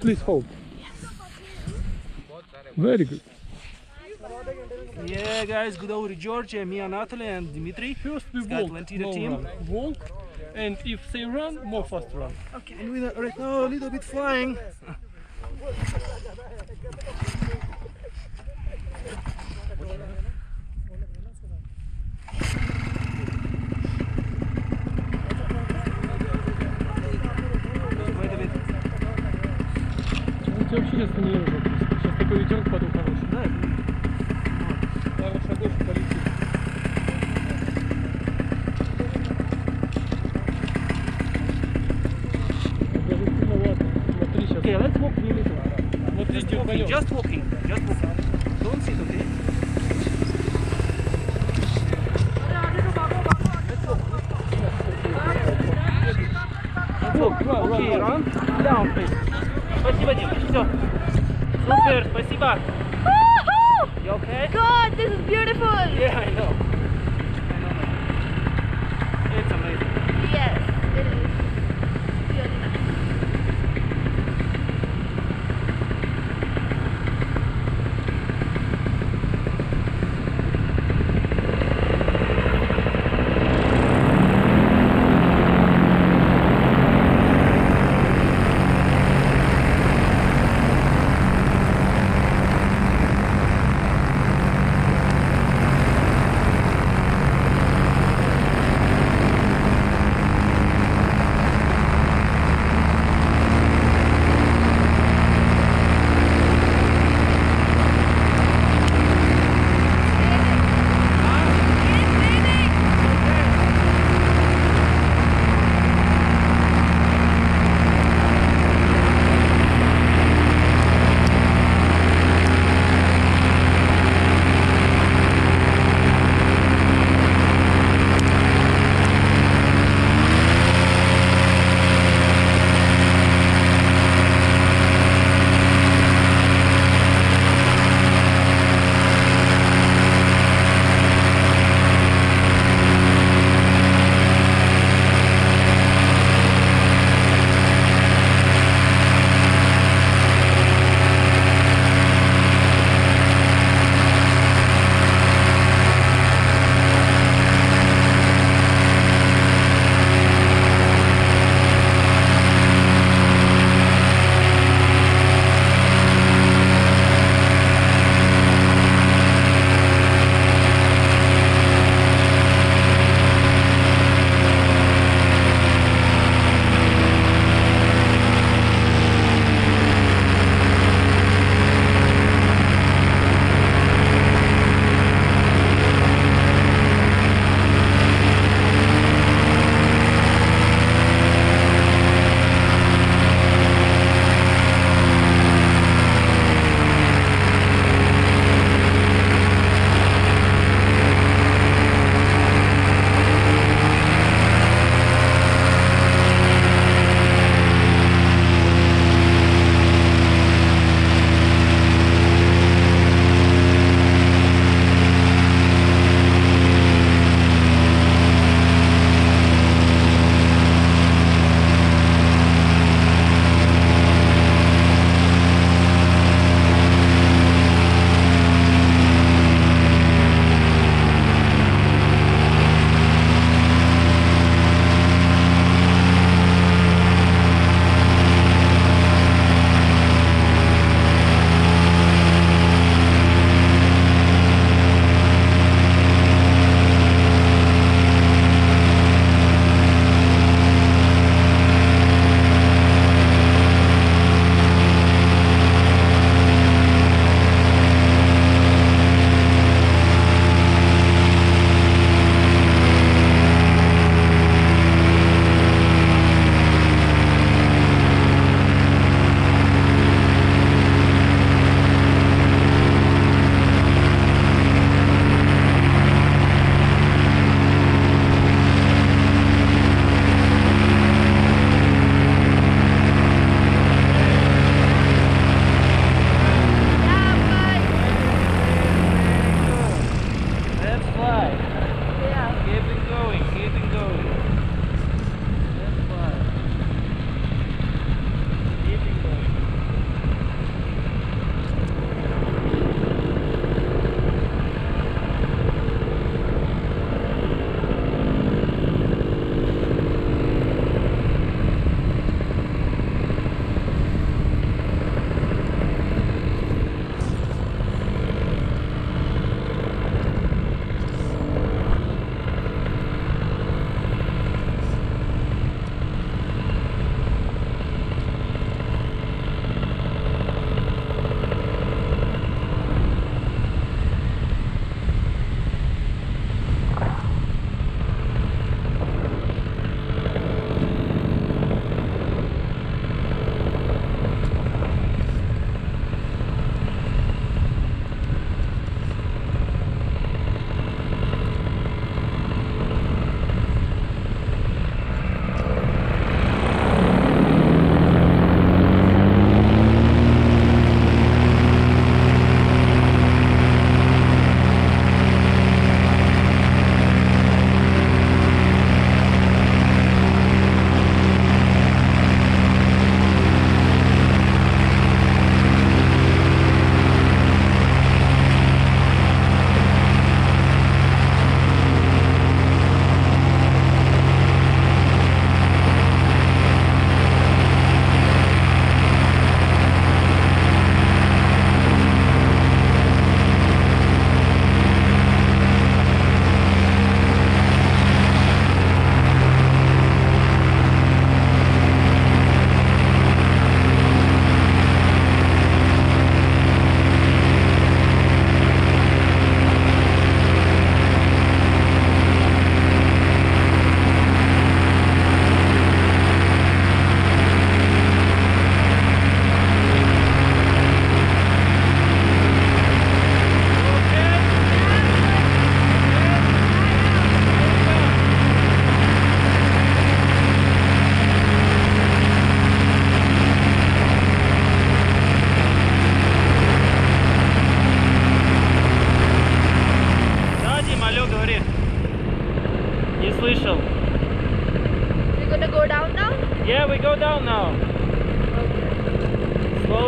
Please hold. Very good. Yeah, guys, good over Georgia, me, Anatoly, and Dimitri. First we walk, no team. run. Walk, and if they run, more fast run. Okay, and we are right now a little bit flying. Сейчас не. Сейчас такой ветерок подул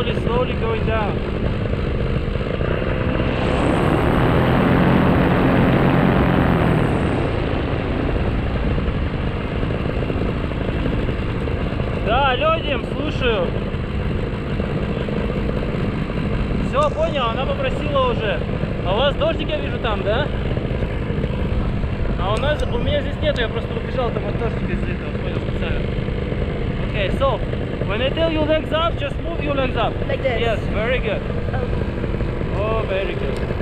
slowly, slowly going down. Да, Лёдим, слушаю. Все, понял, она попросила уже. А у вас дождик, я вижу, там, да? А у нас, у меня здесь нет, я просто убежал там от дождика из этого, понял, специально. Okay, so, when I tell you legs up, just move your legs up. Like this? Yes, very good. Oh. Oh, very good.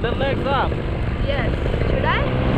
The legs up. Yes. Should I?